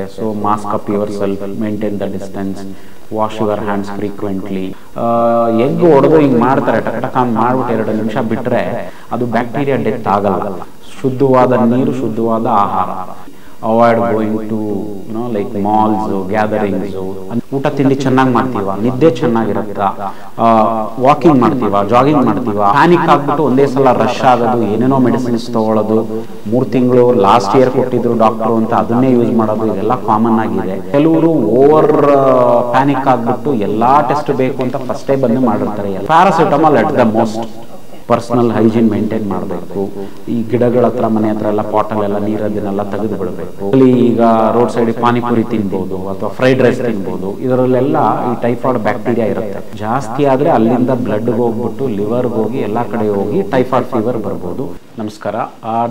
So mask up yourself, maintain the distance, wash your hands frequently. Egg ಹೊಡೆದು ಹಿಂಗೆ ಮಾಡ್ತಾರೆ ಟಕ್ ಟಕ್ ಅಂತ ಮಾಡ್ಬಿಟ್ಟು ಎರಡು ನಿಮಿಷ ಬಿಟ್ಟರೆ ಅದು ಬ್ಯಾಕ್ಟೀರಿಯಾ ಡೆತ್ ಆಗಲ್ಲ. ಶುದ್ಧವಾದ ನೀರು ಶುದ್ಧವಾದ ಆಹಾರ. Avoid going to you know like malls gatherings ಊಟ ತಿಂಡಿ ಚೆನ್ನಾಗಿ ಮಾಡ್ತೀವ, ನಿದ್ದೆ ಚೆನ್ನಾಗಿರುತ್ತಾ ವಾಕಿಂಗ್ ಮಾಡ್ತೀವ ಜಾಗಿಂಗ್ ಮಾಡ್ತೀವ ಪ್ಯಾನಿಕ್ ಆಗ್ಬಿಟ್ಟು ಒಂದೇ ಸಲ ರಶ್ ಆಗೋದು, ಏನೇನೋ ಮೆಡಿಸಿನ್ಸ್ ತಗೊಳ್ಳೋದು ಮೂರು ತಿಂಗಳು ಲಾಸ್ಟ್ ಇಯರ್ ಕೊಟ್ಟಿದ್ರು ಡಾಕ್ಟರ್ ಅಂತ ಅದನ್ನೇ ಯೂಸ್ ಮಾಡೋದು, ಇದೆಲ್ಲ ಕಾಮನ್ ಆಗಿದೆ. ಕೆಲವರು ಓವರ್ ಪ್ಯಾನಿಕ್ ಆಗ್ಬಿಟ್ಟು ಎಲ್ಲಾ ಟೆಸ್ಟ್ ಬೇಕು ಅಂತ ಫಸ್ಟೇ ಬಂದು ಮಾಡಿರ್ತಾರೆ paracetamol at the most personal hygiene maintain ಮಾಡಬೇಕು. ಈ ಗಿಡಗಳ ಹತ್ರ, ಮನೆ ಹತ್ರ ಎಲ್ಲ ಪಾಟಲೆಲ್ಲ, ನೀರದನ್ನೆಲ್ಲ ತೆಗೆದು ಬಿಡಬೇಕು ಅಲ್ಲಿ ಈಗ ರೋಡ್ ಸೈಡ್ ಪಾನಿಪುರಿ ತಿನ್ಬೋದು ಅಥವಾ ಫ್ರೈಡ್ ರೈಸ್ ತಿನ್ಬೋದು. ಇದರಲ್ಲೆಲ್ಲ ಈ ಟೈಫಾಯ್ಡ್ ಬ್ಯಾಕ್ಟೀರಿಯಾ ಇರುತ್ತೆ. ಜಾಸ್ತಿ ಆದ್ರೆ ಅಲ್ಲಿಂದ ಬ್ಲಡ್ಗೆ ಹೋಗ್ಬಿಟ್ಟು ಲಿವರ್ಗೆ ಹೋಗಿ ಎಲ್ಲ ಕಡೆ ಹೋಗಿ ಟೈಫಾಯ್ಡ್ ಫೀವರ್ ಬರ್ಬೋದು. ನಮಸ್ಕಾರ.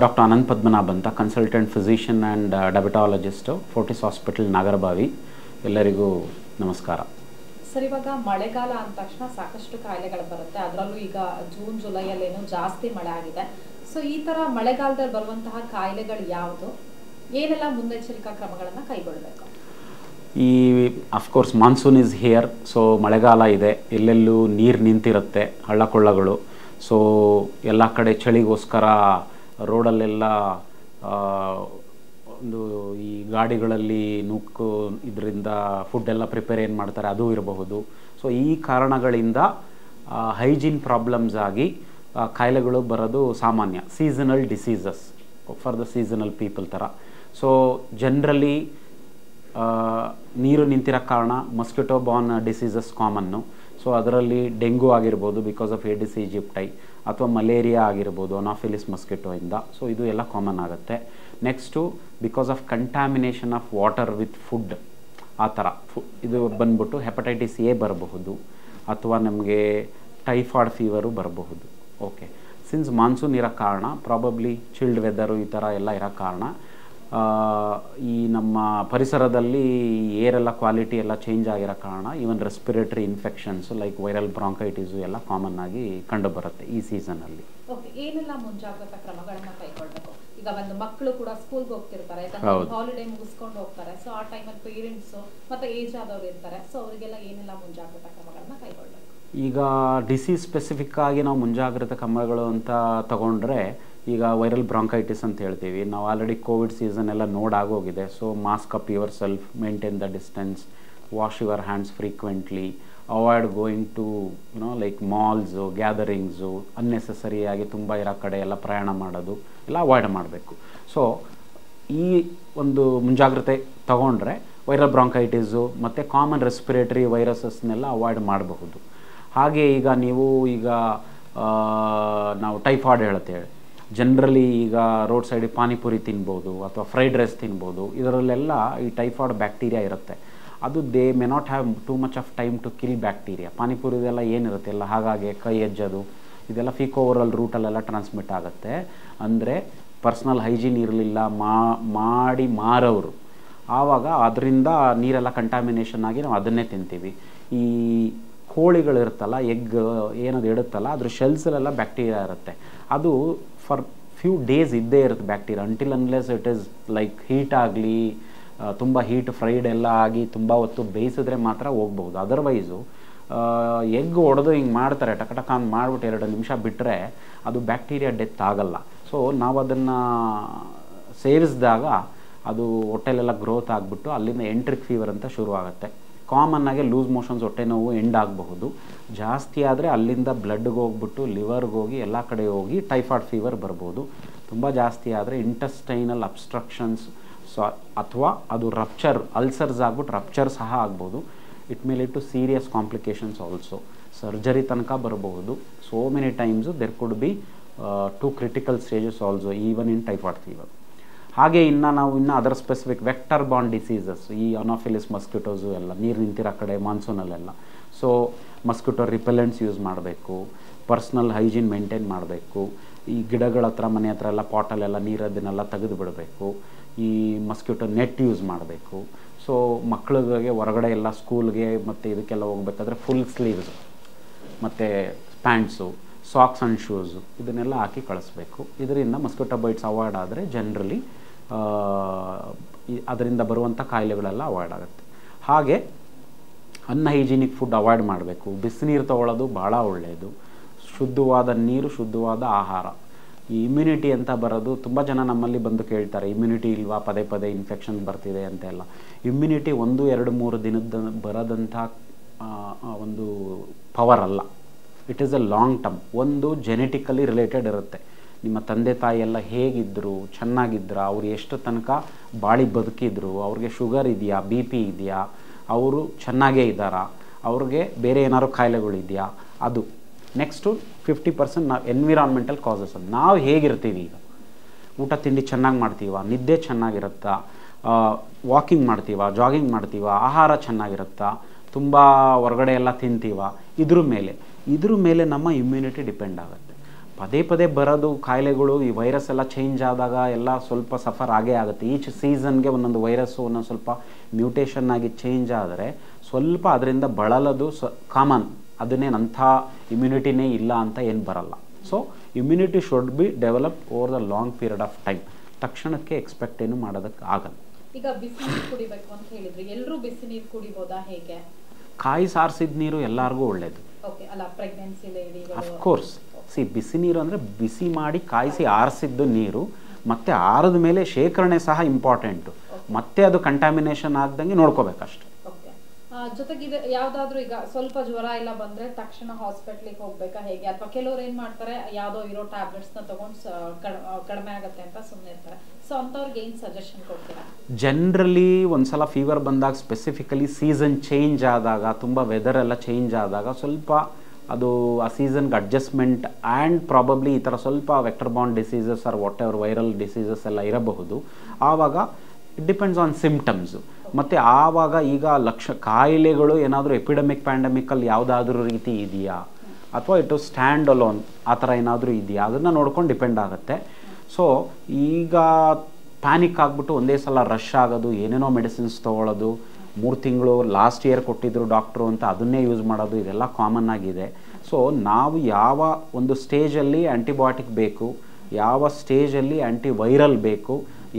ಡಾಕ್ಟರ್ ಅನಂತ್ ಪದ್ಮನಾಭ್ ಅಂತ consultant physician and diabetologist Fortis hospital Nagarbhavi. ಎಲ್ಲರಿಗೂ ನಮಸ್ಕಾರ. ಸರ್, ಇವಾಗ ಮಳೆಗಾಲ ಅಂದ ತಕ್ಷಣ ಸಾಕಷ್ಟು ಕಾಯಿಲೆಗಳು ಬರುತ್ತೆ. ಅದರಲ್ಲೂ ಈಗ ಜೂನ್, ಜುಲೈಯಲ್ಲೇನೋ ಜಾಸ್ತಿ ಮಳೆ ಆಗಿದೆ. ಸೊ ಈ ತರ ಮಳೆಗಾಲದಲ್ಲಿ ಬರುವಂತಹ ಕಾಯಿಲೆಗಳು ಯಾವುದು? ಏನೆಲ್ಲ ಮುನ್ನೆಚ್ಚರಿಕಾ ಕ್ರಮಗಳನ್ನು ಕೈಗೊಳ್ಳಬೇಕು? ಈ of course monsoon is here so ಮಳೆಗಾಲ ಇದೆ. ಎಲ್ಲೆಲ್ಲೂ ನೀರು ನಿಂತಿರುತ್ತೆ, ಹಳ್ಳಕೊಳ್ಳಗಳು. ಸೊ ಎಲ್ಲ ಕಡೆ ಚಳಿಗೋಸ್ಕರ ರೋಡಲ್ಲೆಲ್ಲ ಒಂದು ಈ ಗಾಡಿಗಳಲ್ಲಿ ನೂಕು ಇದರಿಂದ ಫುಡ್ ಎಲ್ಲ ಪ್ರಿಪೇರ್ ಏನು ಮಾಡ್ತಾರೆ ಅದು ಇರಬಹುದು. ಸೊ ಈ ಕಾರಣಗಳಿಂದ ಹೈಜೀನ್ ಪ್ರಾಬ್ಲಮ್ಸ್ ಆಗಿ ಕಾಯಿಲೆಗಳು ಬರೋದು ಸಾಮಾನ್ಯ seasonal diseases for the seasonal people ಥರ ಸೊ ಜನ್ರಲಿ ನೀರು ನಿಂತಿರೋ ಕಾರಣ mosquito borne diseases common so ಅದರಲ್ಲಿ ಡೆಂಗು ಆಗಿರ್ಬೋದು ಬಿಕಾಸ್ ಆಫ್ ಎಡಿಸ್ ಈಜಿಪ್ಟೈ ಅಥವಾ ಮಲೇರಿಯಾ ಆಗಿರ್ಬೋದು ಅನಾಫಿಲಿಸ್ ಮಸ್ಕಿಟೋ ಇಂದ. ಸೊ ಇದು ಎಲ್ಲ ಕಾಮನ್ ಆಗುತ್ತೆ. Next because of contamination of water with food ಆ ಥರ. ಫು, ಇದು ಬಂದ್ಬಿಟ್ಟು ಹೆಪಟೈಟಿಸ್ ಎ ಬರಬಹುದು ಅಥವಾ ನಮಗೆ ಟೈಫಾಯ್ಡ್ ಫೀವರು ಬರಬಹುದು. ಓಕೆ ಸಿನ್ಸ್ ಮಾನ್ಸೂನ್ ಇರೋ ಕಾರಣ ಪ್ರಾಬಬ್ಲಿ ಚಿಲ್ಡ್ ವೆದರು ಈ ಥರ ಎಲ್ಲ ಇರೋ ಕಾರಣ ಈ ನಮ್ಮ ಪರಿಸರದಲ್ಲಿ ಏರೆಲ್ಲ ಕ್ವಾಲಿಟಿ ಎಲ್ಲ ಚೇಂಜ್ ಆಗಿರೋ ಕಾರಣ even respiratory infections like viral bronchitis ಎಲ್ಲ ಕಾಮನ್ ಆಗಿ ಕಂಡುಬರುತ್ತೆ ಈ ಸೀಸನಲ್ಲಿ ಓಕೆ ಏನೆಲ್ಲ ಮುಂಜಾಗ್ರತಾ ಕ್ರಮಗಳನ್ನ ಕೈಗೊಳ್ಳಬೇಕು ಈಗ ಒಂದು ಮಕ್ಕಳು ಕೂಡ ಸ್ಕೂಲ್ಗೆ ಹೋಗ್ತಿರ್ತಾರೆ ಹೌದು. ಹಾಲಿಡೇ ಮುಗಿಸ್ಕೊಂಡು ಹೋಗ್ತಾರೆ ಸೊ ಆ ಟೈಮಲ್ಲಿ ಪೇರೆಂಟ್ಸ್ ಮತ್ತೆ ಏಜ್ ಆದವ್ರು ಇರ್ತಾರೆ ಸೊ ಅವರಿಗೆಲ್ಲ ಏನೆಲ್ಲ ಮುಂಜಾಗ್ರತಾ ಕ್ರಮಗಳನ್ನ ಕೈಗೊಳ್ಳಬೇಕು ಈಗ ಡಿಸೀಸ್ ಸ್ಪೆಸಿಫಿಕ್ ಆಗಿ ನಾವು ಮುಂಜಾಗ್ರತಾ ಕ್ರಮಗಳು ಅಂತ ತಗೊಂಡ್ರೆ ಈಗ ವೈರಲ್ ಬ್ರಾಂಕೈಟಿಸ್ ಅಂತ ಹೇಳ್ತೀವಿ. ನಾವು ಆಲ್ರೆಡಿ ಕೋವಿಡ್ ಸೀಸನ್ ಎಲ್ಲ ನೋಡಾಗೋಗಿದೆ so mask up yourself maintain the distance wash your hands frequently avoid going to you know like malls gatherings ಅನ್ನೆಸೆಸರಿಯಾಗಿ ತುಂಬ ಇರೋ ಕಡೆ ಎಲ್ಲ ಪ್ರಯಾಣ ಮಾಡೋದು ಎಲ್ಲ ಅವಾಯ್ಡ್ ಮಾಡಬೇಕು. ಸೊ ಈ ಒಂದು ಮುಂಜಾಗ್ರತೆ ತಗೊಂಡ್ರೆ ವೈರಲ್ ಬ್ರಾಂಕೈಟಿಸು ಮತ್ತು ಕಾಮನ್ ರೆಸ್ಪಿರೇಟರಿ ವೈರಸಸ್ನೆಲ್ಲ ಅವಾಯ್ಡ್ ಮಾಡಬಹುದು. ಹಾಗೆ ಈಗ ನೀವು ಈಗ ನಾವು ಟೈಫಾಯ್ಡ್ ಹೇಳ್ತೇವೆ ಜನರಲಿ ಈಗ ರೋಡ್ ಸೈಡ್ ಪಾನಿಪುರಿ ತಿನ್ಬೋದು ಅಥವಾ ಫ್ರೈಡ್ ರೈಸ್ ತಿನ್ಬೋದು. ಇದರಲ್ಲೆಲ್ಲ ಈ ಟೈಫಾಯ್ಡ್ ಬ್ಯಾಕ್ಟೀರಿಯಾ ಇರುತ್ತೆ. ಅದು they may not have too much of time to kill bacteria ಪಾನಿಪುರಿದೆಲ್ಲ ಏನಿರುತ್ತೆ? ಎಲ್ಲ ಹಾಗಾಗಿ ಕೈ ಎಜ್ಜೋದು, ಇದೆಲ್ಲ ಫೀಕೋವರಲ್ ರೂಟಲ್ಲೆಲ್ಲ ಟ್ರಾನ್ಸ್ಮಿಟ್ ಆಗುತ್ತೆ. ಅಂದರೆ ಪರ್ಸ್ನಲ್ ಹೈಜೀನ್ ಇರಲಿಲ್ಲ ಮಾಡಿ ಮಾರವರು. ಆವಾಗ ಅದರಿಂದ ನೀರೆಲ್ಲ ಕಂಟಾಮಿನೇಷನ್ ಆಗಿ ನಾವು ಅದನ್ನೇ ತಿಂತೀವಿ. ಈ ಕೋಳಿಗಳಿರುತ್ತಲ್ಲ, ಎಗ್ ಏನದು ಇಡುತ್ತಲ್ಲ, ಅದ್ರ ಶೆಲ್ಸಲ್ಲೆಲ್ಲ ಬ್ಯಾಕ್ಟೀರಿಯಾ ಇರುತ್ತೆ. ಅದು ಫಾರ್ ಫ್ಯೂ ಡೇಸ್ ಇದ್ದೇ ಇರುತ್ತೆ bacteria until unless it is like heat ಆಗಲಿ ತುಂಬ ಹೀಟ್ ಫ್ರೈಡ್ ಎಲ್ಲ ಆಗಿ ತುಂಬ ಹೊತ್ತು ಬೇಯಿಸಿದ್ರೆ ಮಾತ್ರ ಹೋಗ್ಬೋದು. ಅದರ್ವೈಸು ಎಗ್ ಹೊಡೆದು ಹಿಂಗೆ ಮಾಡ್ತಾರೆ, ಟಕ ಟಕ ಅಂತ ಮಾಡಿಬಿಟ್ಟು ಎರಡು ನಿಮಿಷ ಬಿಟ್ಟರೆ ಅದು ಬ್ಯಾಕ್ಟೀರಿಯಾ ಡೆತ್ ಆಗಲ್ಲ. ಸೊ ನಾವು ಅದನ್ನು ಸೇವಿಸಿದಾಗ ಅದು ಹೊಟ್ಟೆಲೆಲ್ಲ ಗ್ರೋತ್ ಆಗಿಬಿಟ್ಟು ಅಲ್ಲಿಂದ ಎಂಟ್ರಿಕ್ ಫೀವರ್ ಅಂತ ಶುರು ಆಗುತ್ತೆ ಕಾಮನ್ ಆಗಿ ಲೂಸ್ ಮೋಷನ್ಸ್ ಹೊಟ್ಟೆ ನೋವು ಎಂಡ್ ಆಗಬಹುದು. ಜಾಸ್ತಿ ಆದರೆ ಅಲ್ಲಿಂದ ಬ್ಲಡ್ಗೆ ಹೋಗ್ಬಿಟ್ಟು ಲಿವರ್ಗೆ ಹೋಗಿ ಎಲ್ಲ ಕಡೆ ಹೋಗಿ ಟೈಫಾಯ್ಡ್ ಫೀವರ್ ಬರ್ಬೋದು. ತುಂಬ ಜಾಸ್ತಿ ಆದರೆ ಇಂಟೆಸ್ಟೈನಲ್ ಅಬ್ಸ್ಟ್ರಕ್ಷನ್ಸ್ ಸೊ ಅಥವಾ ಅದು ರಪ್ಚರ್ ಅಲ್ಸರ್ಸ್ ಆಗ್ಬಿಟ್ಟು ರಪ್ಚರ್ ಸಹ ಆಗ್ಬೋದು. ಇಟ್ ಮೇಲ್ ಇಟ್ಟು to serious complications also surgery ತನಕ ಬರಬಹುದು. So many times there could be to critical stages also even in typhoid fever ಹಾಗೆ ಇನ್ನು ನಾವು ಇನ್ನು ಅದರ್ ಸ್ಪೆಸಿಫಿಕ್ ವೆಕ್ಟರ್ ಬಾಂಡ್ ಡಿಸೀಸಸ್ ಈ ಅನಾಫಿಲಿಸ್ ಮಸ್ಕಿಟೋಸು ಎಲ್ಲ, ನೀರು ನಿಂತಿರೋ ಕಡೆ ಮಾನ್ಸೂನಲ್ಲೆಲ್ಲ ಸೊ ಮಸ್ಕಿಟೋ ರಿಪೆಲೆಂಟ್ಸ್ ಯೂಸ್ ಮಾಡಬೇಕು ಪರ್ಸ್ನಲ್ ಹೈಜೀನ್ ಮೇಂಟೈನ್ ಮಾಡಬೇಕು, ಈ ಗಿಡಗಳ ಹತ್ರ, ಮನೆ ಹತ್ರ ಎಲ್ಲ ಪಾಟಲ್ಲೆಲ್ಲ ನೀರದನ್ನೆಲ್ಲ ತೆಗೆದು ಬಿಡಬೇಕು, ಈ ಮಸ್ಕಿಟೋ ನೆಟ್ ಯೂಸ್ ಮಾಡಬೇಕು. ಸೊ ಮಕ್ಕಳಿಗೆ ಹೊರಗಡೆ ಎಲ್ಲ ಸ್ಕೂಲ್ಗೆ ಮತ್ತು ಇದಕ್ಕೆಲ್ಲ ಹೋಗ್ಬೇಕಾದ್ರೆ ಫುಲ್ ಸ್ಲೀವ್ಸ್ ಮತ್ತು ಪ್ಯಾಂಟ್ಸು ಸಾಕ್ಸ್ ಆ್ಯಂಡ್ ಶೂಸು ಇದನ್ನೆಲ್ಲ ಹಾಕಿ ಕಳಿಸ್ಬೇಕು. ಇದರಿಂದ ಮಸ್ಕಿಟೋ ಬೈಟ್ಸ್ ಅವಾಯ್ಡ್ ಆದರೆ ಜನರಲಿ ಅದರಿಂದ ಬರುವಂಥ ಕಾಯಿಲೆಗಳೆಲ್ಲ ಅವಾಯ್ಡ್ ಆಗುತ್ತೆ. ಹಾಗೆ ಅನ್ಹೈಜಿನಿಕ್ ಫುಡ್ ಅವಾಯ್ಡ್ ಮಾಡಬೇಕು. ಬಿಸಿನೀರು ತಗೊಳ್ಳೋದು ಭಾಳ ಒಳ್ಳೆಯದು ಶುದ್ಧವಾದ ನೀರು, ಶುದ್ಧವಾದ ಆಹಾರ. ಈ ಇಮ್ಯುನಿಟಿ ಅಂತ ಬರೋದು ತುಂಬ ಜನ ನಮ್ಮಲ್ಲಿ ಬಂದು ಕೇಳ್ತಾರೆ ಇಮ್ಯುನಿಟಿ ಇಲ್ವಾ, ಪದೇ ಪದೇ ಇನ್ಫೆಕ್ಷನ್ ಬರ್ತಿದೆ ಅಂತೆಲ್ಲ ಇಮ್ಯುನಿಟಿ ಒಂದು, ಎರಡು, ಮೂರು ದಿನದ ಬರೋದಂಥ ಒಂದು ಪವರ್ ಅಲ್ಲ. It is a long term ಒಂದು ಜೆನೆಟಿಕಲಿ ರಿಲೇಟೆಡ್ ಇರುತ್ತೆ. ನಿಮ್ಮ ತಂದೆ ತಾಯಿ ಎಲ್ಲ ಹೇಗಿದ್ದರು ಚೆನ್ನಾಗಿದ್ರಾ, ಅವ್ರು ಎಷ್ಟು ತನಕ ಬಾಳಿ ಬದುಕಿದ್ರು, ಅವ್ರಿಗೆ ಶುಗರ್ ಇದೆಯಾ, ಬಿ ಪಿ ಇದೆಯಾ, ಅವರು ಚೆನ್ನಾಗೇ ಇದ್ದಾರಾ, ಅವ್ರಿಗೆ ಬೇರೆ ಏನಾದ್ರು ಕಾಯಿಲೆಗಳಿದೆಯಾ ಅದು. ನೆಕ್ಸ್ಟು ಫಿಫ್ಟಿ ಪರ್ಸೆಂಟ್ ನಾವು ಎನ್ವಿರಾನ್ಮೆಂಟಲ್ ಕಾಸಸ್ ನಾವು ಹೇಗಿರ್ತೀವಿ ಈಗ? ಊಟ, ತಿಂಡಿ ಚೆನ್ನಾಗಿ ಮಾಡ್ತೀವ? ನಿದ್ದೆ ಚೆನ್ನಾಗಿರುತ್ತಾ? ವಾಕಿಂಗ್ ಮಾಡ್ತೀವ? ಜಾಗಿಂಗ್ ಮಾಡ್ತೀವ? ಆಹಾರ ಚೆನ್ನಾಗಿರುತ್ತಾ? ತುಂಬ ಹೊರಗಡೆ ಎಲ್ಲ ತಿಂತೀವ? ಇದ್ರ ಮೇಲೆ. ಇದ್ರ ಮೇಲೆ ನಮ್ಮ ಇಮ್ಯುನಿಟಿ ಡಿಪೆಂಡ್ ಆಗುತ್ತೆ. ಪದೇ ಪದೇ ಬರೋದು ಕಾಯಿಲೆಗಳು ಈ ವೈರಸ್ ಎಲ್ಲ ಚೇಂಜ್ ಆದಾಗ ಎಲ್ಲ ಸ್ವಲ್ಪ ಸಫರ್ ಆಗೇ ಆಗುತ್ತೆ. ಈಚ್ ಸೀಸನ್ಗೆ ಒಂದೊಂದು ವೈರಸ್ಸು ಒಂದೊಂದು ಸ್ವಲ್ಪ ಮ್ಯೂಟೇಷನ್ ಆಗಿ ಚೇಂಜ್ ಆದರೆ ಸ್ವಲ್ಪ ಅದರಿಂದ ಬಳಲೋದು ಸ ಕಾಮನ್ ಅದನ್ನೇನು ಅಂಥ ಇಮ್ಯುನಿಟಿನೇ ಇಲ್ಲ ಅಂತ ಏನು ಬರಲ್ಲ. So immunity should be develop over the long period of time ತಕ್ಷಣಕ್ಕೆ ಎಕ್ಸ್ಪೆಕ್ಟ್ ಏನು ಮಾಡೋದಕ್ಕೆ ಆಗಲ್ಲ. ಈಗ ಬಿಸಿ ನೀರು ಕುಡಿಬೇಕು ಅಂತ ಹೇಳಿದ್ರೆ ಎಲ್ಲರೂ ಬಿಸಿ ನೀರು ಕುಡಿಬೋದಾ ಹೇಗೆ? ಕಾಯಿ ಸಾರಿಸಿದ ನೀರು ಎಲ್ಲರಿಗೂ ಒಳ್ಳೆಯದು ಓಕೆ ಅಲ್ಲ ಪ್ರೆಗ್ನೆನ್ಸಿ ಲೇಡಿಗಳು ಅಫ್ಕೋರ್ಸ್ ಸಿ ಬಿಸಿ ನೀರು ಅಂದರೆ ಬಿಸಿ ಮಾಡಿ ಕಾಯಿಸಿ ಆರಿಸಿದ್ದು ನೀರು ಮತ್ತು ಆರಿದ ಮೇಲೆ ಶೇಖರಣೆ ಸಹ ಇಂಪಾರ್ಟೆಂಟು ಮತ್ತೆ ಅದು ಕಂಟಾಮಿನೇಷನ್ ಆಗ್ದಂಗೆ ನೋಡ್ಕೋಬೇಕಷ್ಟೆ. ಜೊತೆಗೆ ಇದು ಯಾವ್ದಾದ್ರು ಈಗ ಸ್ವಲ್ಪ ಜ್ವರ ಎಲ್ಲ ಬಂದ್ರೆ ತಕ್ಷಣ ಹಾಸ್ಪಿಟ್ಲಿಗೆ ಹೋಗ್ಬೇಕಾ ಹೇಗೆ? ಅಥವಾ ಕೆಲವ್ರು ಏನ್ ಮಾಡ್ತಾರೆ ಯಾವ್ದೋ ಇರೋ ಟ್ಯಾಬ್ಲೆಟ್ಸ್ನ ತಗೊಂಡು ಕಡಿಮೆ ಆಗತ್ತೆ ಅಂತ ಸುಮ್ಮನೆ ಇರ್ತಾರೆ. ಸೊ ಅಂತವ್ರಿಗೆ ಏನ್ ಸಜೆಷನ್ ಕೊಡ್ತೀರಾ? ಜನರಲಿ ಒಂದ್ಸಲ ಫೀವರ್ ಬಂದಾಗ ಸ್ಪೆಸಿಫಿಕಲಿ ಸೀಸನ್ ಚೇಂಜ್ ಆದಾಗ ತುಂಬಾ ವೆದರ್ ಎಲ್ಲ ಚೇಂಜ್ ಆದಾಗ ಸ್ವಲ್ಪ ಅದು ಆ ಸೀಸನ್ಗೆ ಅಡ್ಜಸ್ಟ್ಮೆಂಟ್ ಆ್ಯಂಡ್ ಪ್ರಾಬಬ್ಲಿ ಈ ಥರ ಸ್ವಲ್ಪ vector bond diseases or whatever viral diseases ಎಲ್ಲ ಇರಬಹುದು. ಆವಾಗ ಇಟ್ ಡಿಪೆಂಡ್ಸ್ ಆನ್ ಸಿಮ್ಟಮ್ಸು ಮತ್ತು ಆವಾಗ ಈಗ ಲಕ್ಷ ಕಾಯಿಲೆಗಳು ಏನಾದರೂ ಎಪಿಡೆಮಿಕ್ ಪ್ಯಾಂಡಮಿಕಲ್ಲಿ ಯಾವುದಾದ್ರೂ ರೀತಿ ಇದೆಯಾ? ಅಥವಾ ಇಟ್ ಸ್ಟ್ಯಾಂಡ್ ಅಲೋನ್ ಆ ಥರ ಏನಾದರೂ ಇದೆಯಾ? ಅದನ್ನು ನೋಡ್ಕೊಂಡು ಡಿಪೆಂಡ್ ಆಗುತ್ತೆ. ಸೊ ಈಗ ಪ್ಯಾನಿಕ್ ಆಗಿಬಿಟ್ಟು ಒಂದೇ ಸಲ ರಶ್ ಆಗೋದು, ಏನೇನೋ ಮೆಡಿಸಿನ್ಸ್ ತೊಗೊಳ್ಳೋದು ಮೂರು ತಿಂಗಳು ಲಾಸ್ಟ್ ಇಯರ್ ಕೊಟ್ಟಿದ್ರು ಡಾಕ್ಟ್ರು ಅಂತ ಅದನ್ನೇ ಯೂಸ್ ಮಾಡೋದು ಇದೆಲ್ಲ ಕಾಮನ್ ಆಗಿದೆ. ಸೊ ನಾವು ಯಾವ ಒಂದು ಸ್ಟೇಜಲ್ಲಿ ಆ್ಯಂಟಿಬಯೋಟಿಕ್ ಬೇಕು, ಯಾವ ಸ್ಟೇಜಲ್ಲಿ ಆ್ಯಂಟಿವೈರಲ್ ಬೇಕು,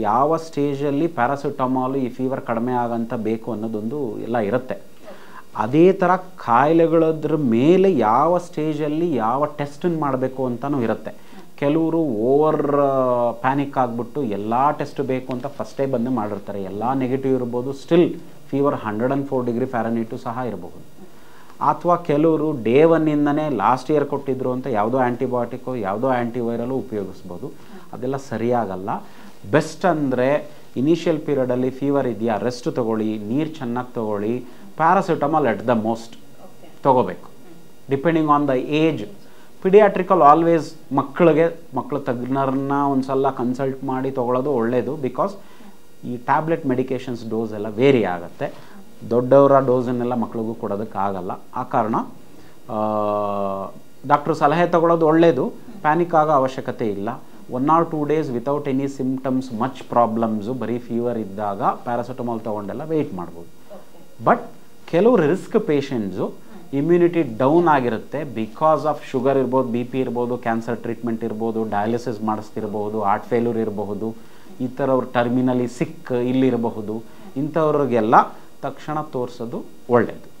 ಯಾವ ಸ್ಟೇಜಲ್ಲಿ ಪ್ಯಾರಾಸಿಟಮಾಲು ಈ ಫೀವರ್ ಕಡಿಮೆ ಆಗಂತ ಬೇಕು ಅನ್ನೋದೊಂದು ಎಲ್ಲ ಇರುತ್ತೆ. ಅದೇ ಥರ ಕಾಯಿಲೆಗಳದ್ರ ಮೇಲೆ ಯಾವ ಸ್ಟೇಜಲ್ಲಿ ಯಾವ ಟೆಸ್ಟನ್ನು ಮಾಡಬೇಕು ಅಂತಲೂ ಇರುತ್ತೆ. ಕೆಲವರು ಓವರ್ ಪ್ಯಾನಿಕ್ ಆಗಿಬಿಟ್ಟು ಎಲ್ಲ ಟೆಸ್ಟ್ ಬೇಕು ಅಂತ ಫಸ್ಟೇ ಬಂದು ಮಾಡಿರ್ತಾರೆ. ಎಲ್ಲ ನೆಗೆಟಿವ್ ಇರ್ಬೋದು still fever hundred and four degree Fahrenheit ಸಹ ಇರಬಹುದು ಅಥವಾ ಕೆಲವರು ಡೇ ಒನ್ನಿಂದನೇ ಲಾಸ್ಟ್ ಇಯರ್ ಕೊಟ್ಟಿದ್ರು ಅಂತ ಯಾವುದೋ ಆ್ಯಂಟಿಬಯೋಟಿಕ್ಕು ಯಾವುದೋ ಆ್ಯಂಟಿವೈರಲ್ಲೂ ಉಪಯೋಗಿಸ್ಬೋದು. ಅದೆಲ್ಲ ಸರಿಯಾಗಲ್ಲ. ಬೆಸ್ಟ್ ಅಂದರೆ ಇನಿಷಿಯಲ್ ಪೀರಿಯಡಲ್ಲಿ ಫೀವರ್ ಇದೆಯಾ ರೆಸ್ಟ್ ತೊಗೊಳ್ಳಿ ನೀರು ಚೆನ್ನಾಗಿ ತೊಗೊಳ್ಳಿ ಪ್ಯಾರಾಸಿಟಮಾಲ್ ಎಟ್ ದ ಮೋಸ್ಟ್ ತೊಗೋಬೇಕು. Depending on the age paediatrical always ಮಕ್ಕಳಿಗೆ ಮಕ್ಕಳ ತಜ್ಞರನ್ನ ಒಂದು ಸಲ ಕನ್ಸಲ್ಟ್ ಮಾಡಿ ತೊಗೊಳೋದು ಒಳ್ಳೆಯದು ಬಿಕಾಸ್ ಈ ಟ್ಯಾಬ್ಲೆಟ್ ಮೆಡಿಕೇಷನ್ಸ್ ಡೋಸ್ ಎಲ್ಲ ವೇರಿ ಆಗುತ್ತೆ. ದೊಡ್ಡವರ ಡೋಸನ್ನೆಲ್ಲ ಮಕ್ಳಿಗೂ ಕೊಡೋದಕ್ಕಾಗಲ್ಲ. ಆ ಕಾರಣ ಡಾಕ್ಟ್ರು ಸಲಹೆ ತಗೊಳ್ಳೋದು ಒಳ್ಳೆಯದು ಪ್ಯಾನಿಕ್ ಆಗೋ ಅವಶ್ಯಕತೆ ಇಲ್ಲ. One or two days without any symptoms much problems ಬರೀ ಫೀವರ್ ಇದ್ದಾಗ ಪ್ಯಾರಾಸಿಟಮಾಲ್ ತೊಗೊಂಡೆಲ್ಲ ವೆಯ್ಟ್ ಮಾಡ್ಬೋದು. ಬಟ್ ಕೆಲವು ರಿಸ್ಕ್ ಪೇಷೆಂಟ್ಸು ಇಮ್ಯುನಿಟಿ ಡೌನ್ ಆಗಿರುತ್ತೆ. ಬಿಕಾಸ್ ಆಫ್ ಶುಗರ್ ಇರ್ಬೋದು ಬಿ ಪಿ ಇರ್ಬೋದು ಕ್ಯಾನ್ಸರ್ ಟ್ರೀಟ್ಮೆಂಟ್ ಇರ್ಬೋದು ಡಯಾಲಿಸಿಸ್ ಮಾಡಿಸ್ತಿರ್ಬೋದು ಹಾರ್ಟ್ ಫೇಲ್ಯೂರ್ ಇರಬಹುದು ಈ ಥರ ಅವ್ರ ಟರ್ಮಿನಲಿ ಸಿಕ್ ಇಲ್ಲಿರಬಹುದು ಇಂಥವ್ರಿಗೆಲ್ಲ ತಕ್ಷಣ ತೋರಿಸೋದು ಒಳ್ಳೆಯದು